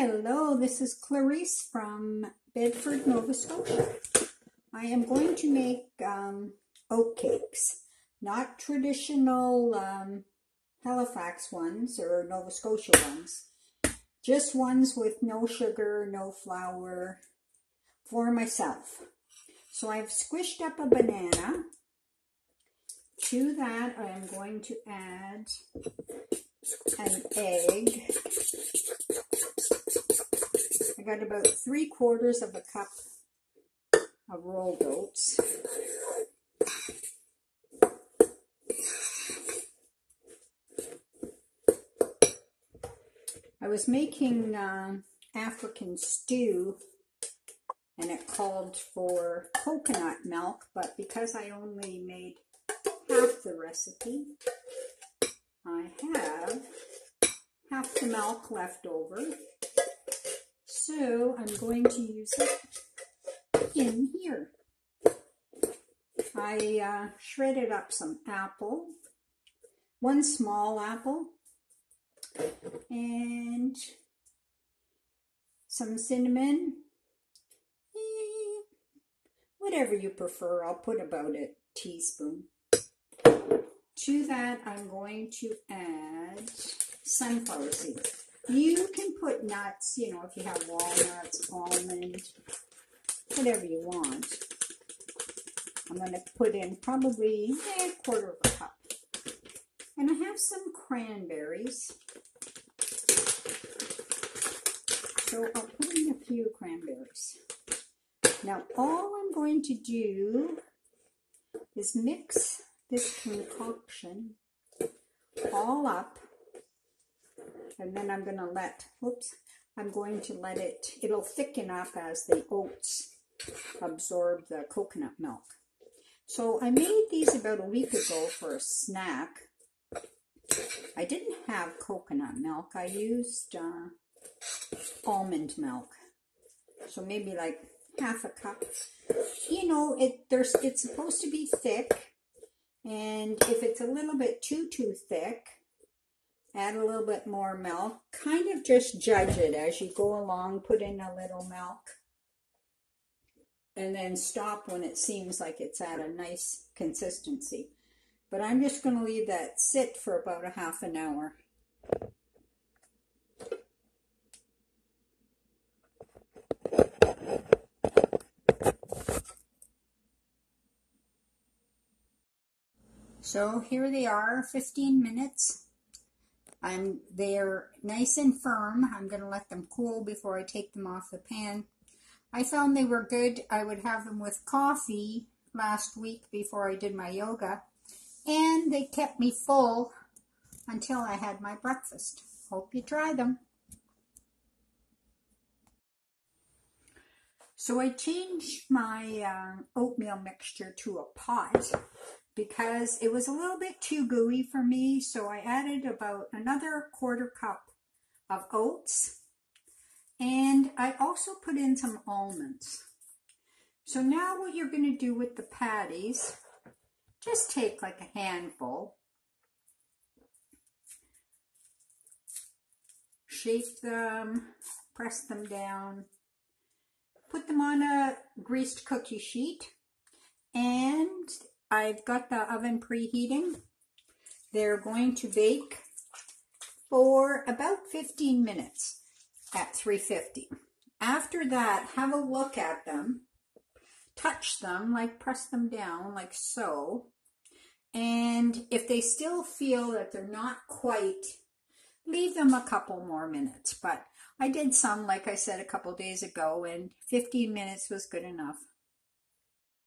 Hello, this is Clarisse from Bedford, Nova Scotia. I am going to make um, oat cakes, not traditional um, Halifax ones or Nova Scotia ones, just ones with no sugar, no flour for myself. So I've squished up a banana. To that, I am going to add an egg got about three quarters of a cup of rolled oats. I was making uh, African stew and it called for coconut milk, but because I only made half the recipe, I have half the milk left over. So I'm going to use it in here. I uh, shredded up some apple, one small apple, and some cinnamon, eh, whatever you prefer. I'll put about a teaspoon. To that, I'm going to add sunflower seeds. You put nuts, you know, if you have walnuts, almond, whatever you want. I'm going to put in probably a quarter of a cup. And I have some cranberries. So I'll put in a few cranberries. Now all I'm going to do is mix this concoction all up and then I'm going to let, whoops, I'm going to let it, it'll thicken up as the oats absorb the coconut milk. So I made these about a week ago for a snack. I didn't have coconut milk. I used uh, almond milk. So maybe like half a cup. You know, it there's it's supposed to be thick. And if it's a little bit too, too thick, add a little bit more milk. Kind of just judge it as you go along, put in a little milk. And then stop when it seems like it's at a nice consistency. But I'm just going to leave that sit for about a half an hour. So here they are, 15 minutes. I'm they're nice and firm. I'm going to let them cool before I take them off the pan. I found they were good. I would have them with coffee last week before I did my yoga. And they kept me full until I had my breakfast. Hope you try them. So I changed my uh, oatmeal mixture to a pot because it was a little bit too gooey for me. So I added about another quarter cup of oats. And I also put in some almonds. So now what you're going to do with the patties, just take like a handful. Shape them, press them down, put them on a greased cookie sheet, and I've got the oven preheating. They're going to bake for about 15 minutes at 350. After that, have a look at them, touch them, like press them down like so. And if they still feel that they're not quite, leave them a couple more minutes. But I did some, like I said, a couple days ago, and 15 minutes was good enough.